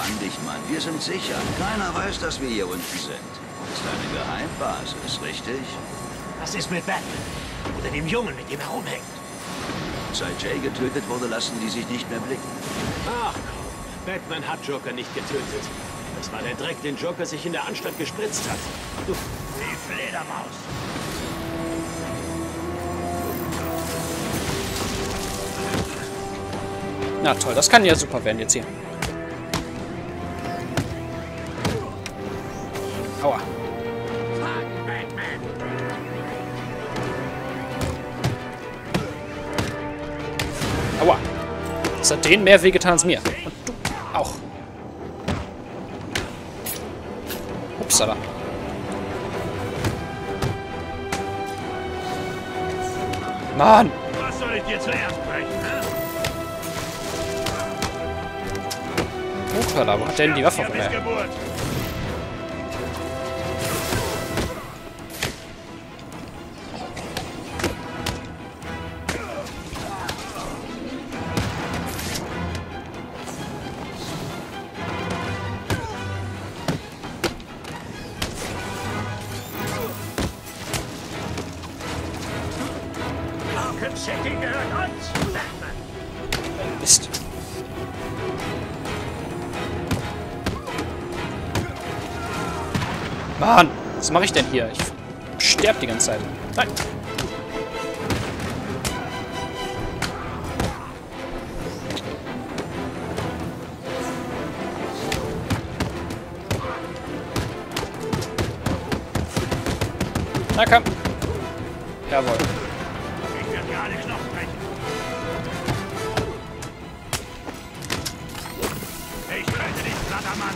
Entspann dich, Mann. Wir sind sicher. Keiner weiß, dass wir hier unten sind. Ist eine Geheimbasis, richtig? Was ist mit Batman? Oder dem Jungen, mit dem er rumhängt? Seit Jay getötet wurde, lassen die sich nicht mehr blicken. Ach komm, Batman hat Joker nicht getötet. Das war der Dreck, den Joker sich in der Anstalt gespritzt hat. Du, die Fledermaus. Na toll, das kann ja super werden jetzt hier. Denen mehr wehgetan als mir. Und du auch. Upsala. Mann! Was soll ich dir zuerst brechen? Upsala, wo hat denn die Waffe von der? Mist. Mann, was mache ich denn hier? Ich sterb die ganze Zeit. Nein. Na komm. Platter Mann.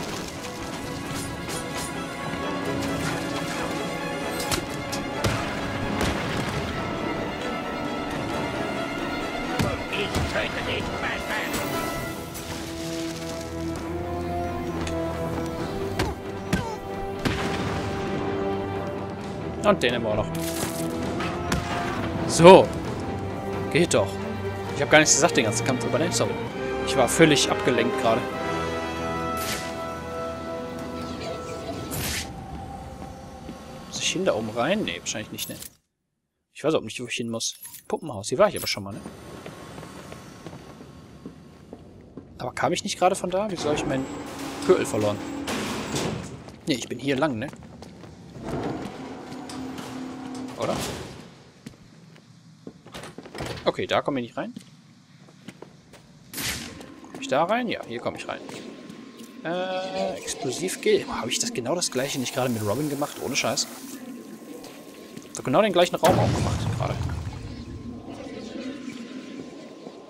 Ich töte dich, Batman. Und den immer noch. So. Geht doch. Ich habe gar nichts gesagt den ganzen Kampf über? Sorry. Ich war völlig abgelenkt gerade. Hin da oben rein? Nee, wahrscheinlich nicht, ne? Ich weiß auch nicht, wo ich hin muss. Puppenhaus, hier war ich aber schon mal, ne? Aber kam ich nicht gerade von da? Wieso habe ich meinen Gürtel verloren? Ne, ich bin hier lang, ne? Oder? Okay, da komme ich nicht rein. Komme ich da rein? Ja, hier komme ich rein. Äh, Explosivgel. Habe ich das genau das gleiche nicht gerade mit Robin gemacht? Ohne Scheiß. Doch genau den gleichen Raum auch gemacht gerade.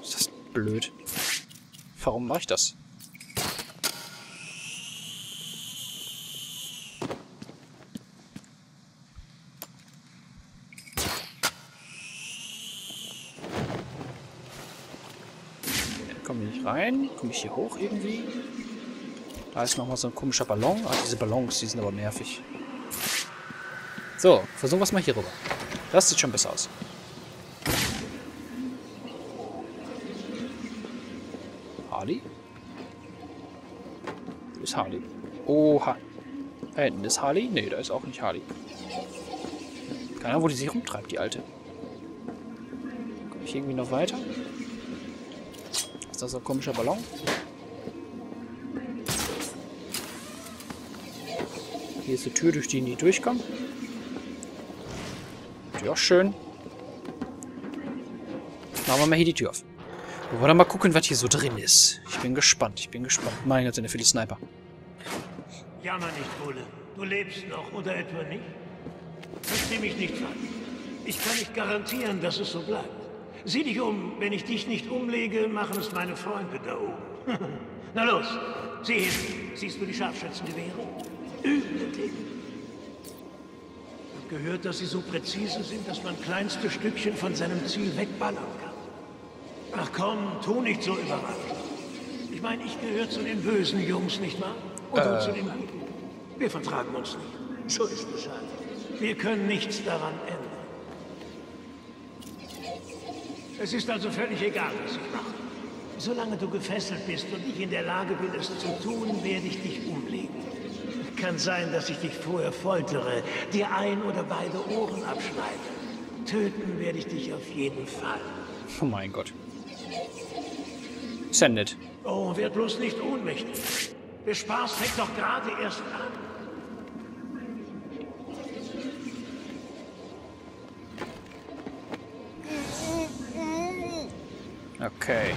Ist das blöd. Warum mache ich das? Komme ich rein? Komme ich hier hoch irgendwie? Da ist nochmal so ein komischer Ballon. Ah, diese Ballons, die sind aber nervig. So, versuchen wir es mal hier rüber. Das sieht schon besser aus. Harley? Wo ist Harley? Oha. Da hinten ist Harley? Nee, da ist auch nicht Harley. Keine Ahnung, wo die sich rumtreibt, die Alte. Komme ich irgendwie noch weiter? Ist das ein komischer Ballon? Hier ist eine Tür, durch die ich nicht Ja, schön. Machen wir mal hier die Tür auf. Wir wollen mal gucken, was hier so drin ist. Ich bin gespannt, ich bin gespannt. Mein Gott, sind da viele Sniper. Jammer nicht, Bulle. Du lebst noch, oder etwa nicht? Versteh mich nicht falsch. Ich kann nicht garantieren, dass es so bleibt. Sieh dich um. Wenn ich dich nicht umlege, machen es meine Freunde da oben. Na los, sieh hin. Siehst du die Scharfschützengewehre? Üble Dinge. Gehört, dass sie so präzise sind, dass man kleinste Stückchen von seinem Ziel wegballern kann. Ach komm, tu nicht so überrascht. Ich meine, ich gehöre zu den bösen Jungs, nicht wahr? Und du zu den Guten. Wir vertragen uns nicht. So ist es halt. Wir können nichts daran ändern. Es ist also völlig egal, was ich mache. Solange du gefesselt bist und ich in der Lage bin, es zu tun, werde ich dich umlegen. Kann sein, dass ich dich vorher foltere, dir ein oder beide Ohren abschneide. Töten werde ich dich auf jeden Fall. Oh mein Gott. Ist ja nett. Oh, werd bloß nicht ohnmächtig. Der Spaß fängt doch gerade erst an. Okay.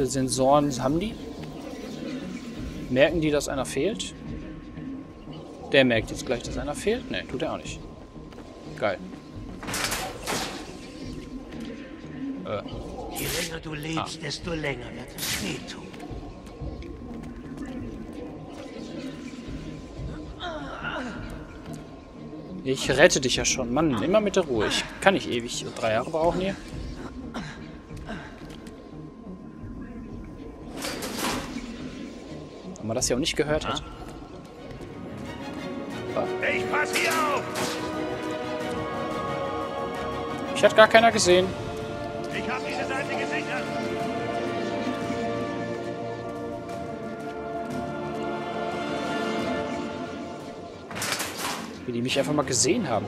Viele Sensoren haben die? Merken die, dass einer fehlt? Der merkt jetzt gleich, dass einer fehlt? Ne, tut er auch nicht. Geil. Äh, Je länger du lebst, desto länger wird es wehtun. ich rette dich ja schon. Mann, immer mit der Ruhe. Ich kann nicht ewig drei Jahre brauchen hier. Man das ja auch nicht gehört hat. Ich pass hier auf! Ich hat gar keiner gesehen. Ich habe diese Seite gesichert. Wie die mich einfach mal gesehen haben.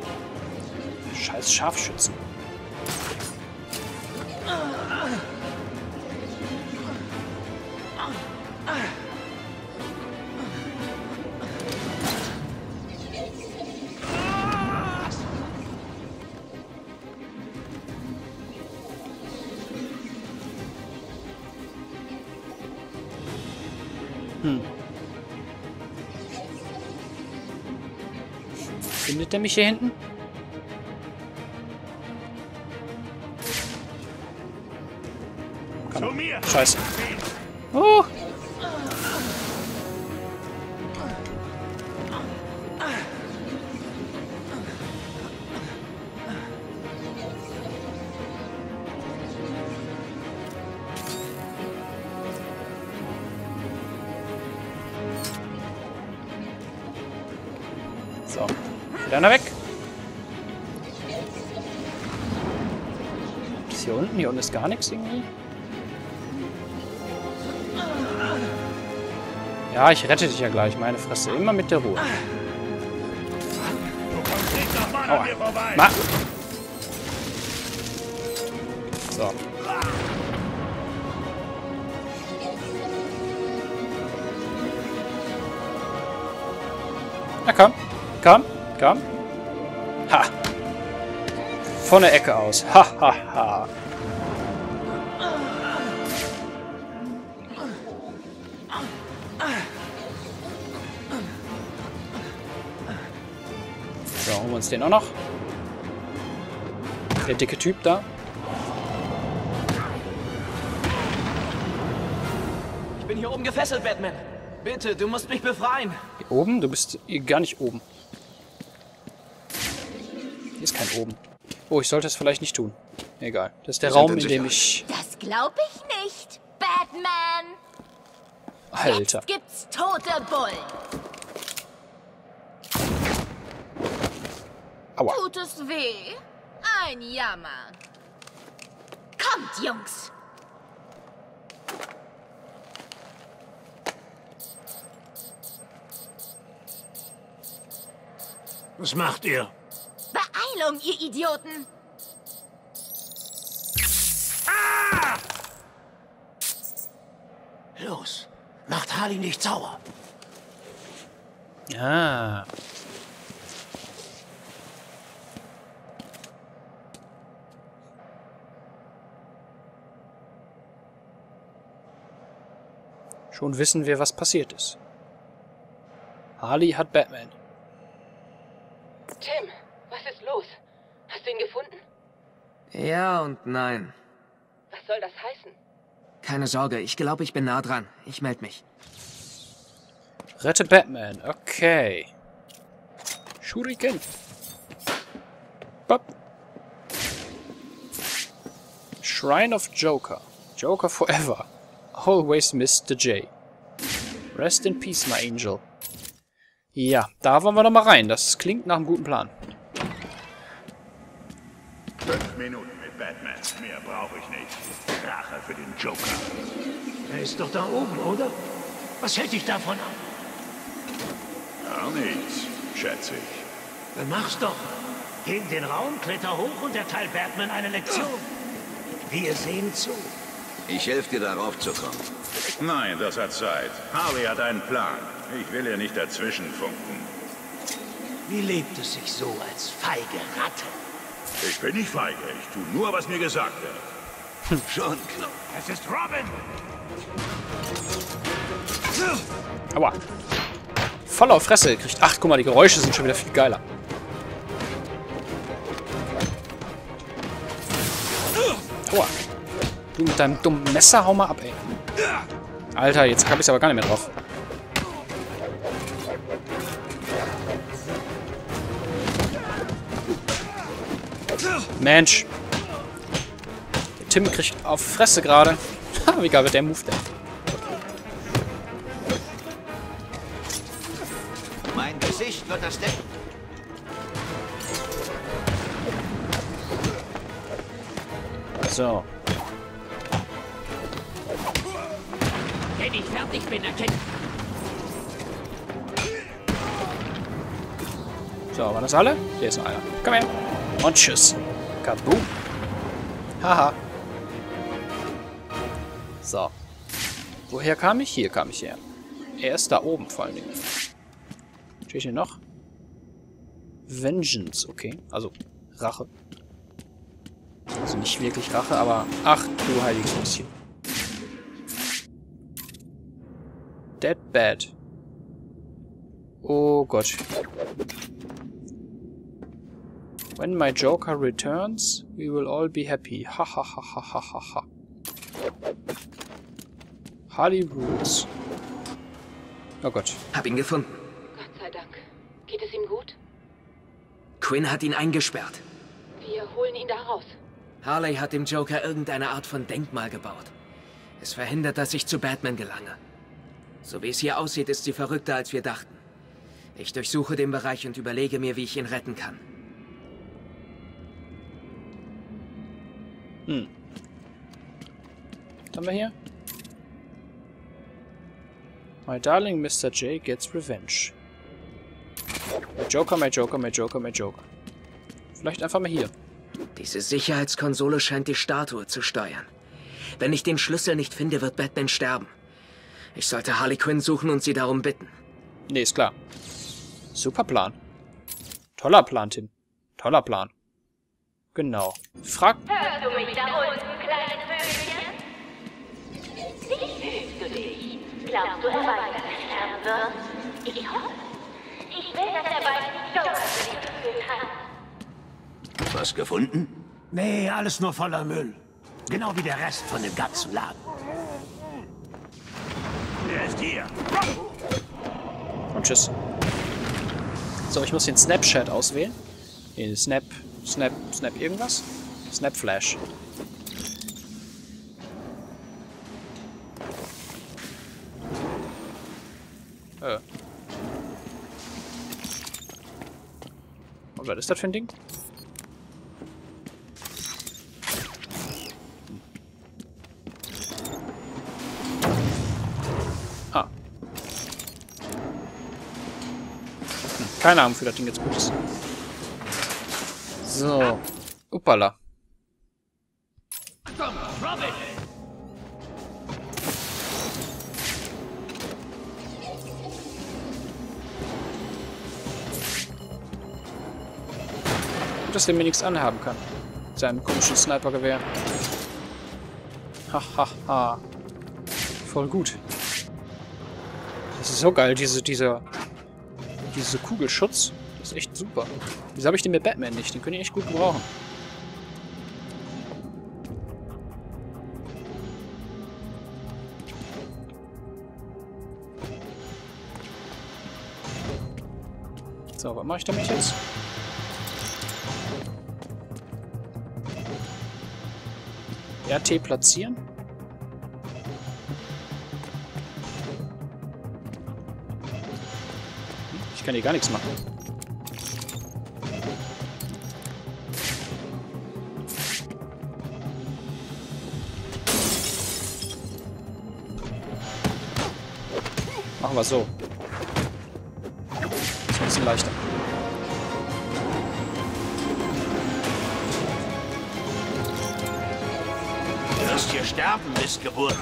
Scheiß Scharfschützen. Findet er mich hier hinten? Mir! Scheiße. Geht einer weg. Ist hier unten? Hier unten ist gar nichts irgendwie. Ja, ich rette dich ja gleich, meine Fresse. Immer mit der Ruhe. Aua. Ma so. Na komm, komm, komm. Ha. Von der Ecke aus. Ha, ha, ha. So, holen wir uns den auch noch. Der dicke Typ da. Ich bin hier oben gefesselt, Batman. Bitte, du musst mich befreien. Hier oben? Du bist hier gar nicht oben. Hier ist kein oben. Oh, ich sollte es vielleicht nicht tun. Egal. Das ist der Wir Raum, in dem ich... Das glaube ich nicht, Batman. Alter. Jetzt gibt's tote Bullen. Aua. Tut es weh? Ein Jammer. Kommt, Jungs. Was macht ihr? Beeilung, ihr Idioten. Los, macht Harley nicht sauer. Ah. Schon wissen wir, was passiert ist. Harley hat Batman. Tim, was ist los? Hast du ihn gefunden? Ja und nein. Was soll das heißen? Keine Sorge, ich glaube, ich bin nah dran. Ich melde mich. Rette Batman. Okay. Shuriken. Bop. Shrine of Joker. Joker forever. Always Mr. J. Rest in peace, my angel. Ja, da wollen wir noch mal rein. Das klingt nach einem guten Plan. Fünf Minuten mit Batman. Mehr brauche ich nicht. Rache für den Joker. Er ist doch da oben, oder? Was hält dich davon ab? Gar nichts, schätze ich. Dann mach's doch. Geh in den Raum, kletter hoch und erteil Batman eine Lektion. Wir sehen zu. Ich helfe dir, darauf zu kommen. Nein, das hat Zeit. Harley hat einen Plan. Ich will ihr nicht dazwischen funken. Wie lebt es sich so als feige Ratte? Ich bin nicht feige. Ich tue nur, was mir gesagt wird. Schon klar. Es ist Robin! Aua. Voll auf Fresse gekriegt. Ach, guck mal, die Geräusche sind schon wieder viel geiler. Aua. Du mit deinem dummen Messer, hau mal ab, ey. Alter, jetzt hab ich's aber gar nicht mehr drauf. Mensch. Der Tim kriegt auf Fresse gerade. Ha, Wie geil wird der Move denn? Mein Gesicht wird das decken. So. Wenn ich fertig bin, erkennt So, waren das alle? Hier ist noch einer. Komm her. Und tschüss. Kaboom. Haha. So. Woher kam ich? Hier kam ich her. Er ist da oben vor allen Dingen. Steht hier noch? Vengeance, okay. Also, Rache. Also nicht wirklich Rache, aber... Ach, du heiliges Mäuschen. Dead Bad. Oh Gott. When my Joker returns, we will all be happy. Ha ha ha ha ha ha ha. Harley Rules. Oh Gott. Hab ihn gefunden. Gott sei Dank. Geht es ihm gut? Quinn hat ihn eingesperrt. Wir holen ihn da raus. Harley hat dem Joker irgendeine Art von Denkmal gebaut. Es verhindert, dass ich zu Batman gelange. So wie es hier aussieht, ist sie verrückter, als wir dachten. Ich durchsuche den Bereich und überlege mir, wie ich ihn retten kann. Hm. Was haben wir hier? My darling Mr. J gets revenge. My Joker, my Joker, my Joker, my Joker. Vielleicht einfach mal hier. Diese Sicherheitskonsole scheint die Statue zu steuern. Wenn ich den Schlüssel nicht finde, wird Batman sterben. Ich sollte Harley Quinn suchen und sie darum bitten. Nee, ist klar. Super Plan. Toller Plan, Tim. Toller Plan. Genau. Frag... Hörst du mich da unten, kleines Vögelchen? Wie fühlst du dich? Glaubst du, er weiß, dass sterben wird? Ich hoffe. Ich will, dass er weiß, wie Joker sich gefühlt hat. Was gefunden? Nee, alles nur voller Müll. Genau wie der Rest von dem ganzen Laden. Er ist hier. Und tschüss. So, ich muss den Snapchat auswählen. Den Snap, Snap, Snap irgendwas? Snap Flash. Äh. Und was ist das für ein Ding? Ah. Hm, keine Ahnung, für das Ding jetzt gut ist. So. Uppala. Gut, dass der mir nichts anhaben kann. Mit seinem komischen Snipergewehr. Hahaha. Ha, ha. Voll gut. Das ist so geil, diese, dieser, diese Kugelschutz. Das ist echt super. Wieso habe ich den mit Batman nicht? Den könnte ich echt gut gebrauchen. So, was mache ich damit jetzt? RT platzieren. Ich kann hier gar nichts machen. Machen wir so. Ist ein bisschen leichter. Du wirst hier sterben, Missgeburt.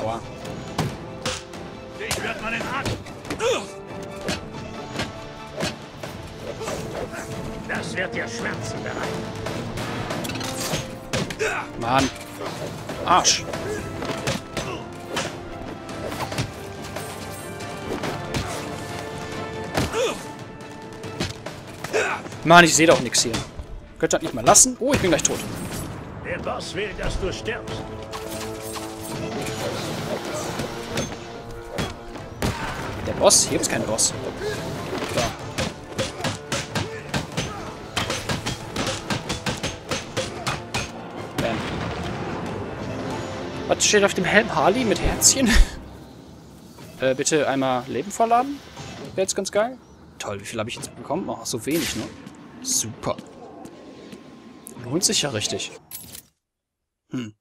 Aua. Ich werde meinen Arsch. Das wird dir Schmerzen bereiten. Mann. Arsch. Mann, ich sehe doch nichts hier. Könnt ihr das nicht mal lassen? Oh, ich bin gleich tot. Der Boss will, dass du stirbst. Der Boss? Hier gibt's keinen Boss. Was steht auf dem Helm? Harley mit Herzchen? äh, bitte einmal Leben verladen. Wäre jetzt ganz geil. Toll, wie viel habe ich jetzt bekommen? Oh, so wenig, ne? Super. Lohnt sich ja richtig. Hm.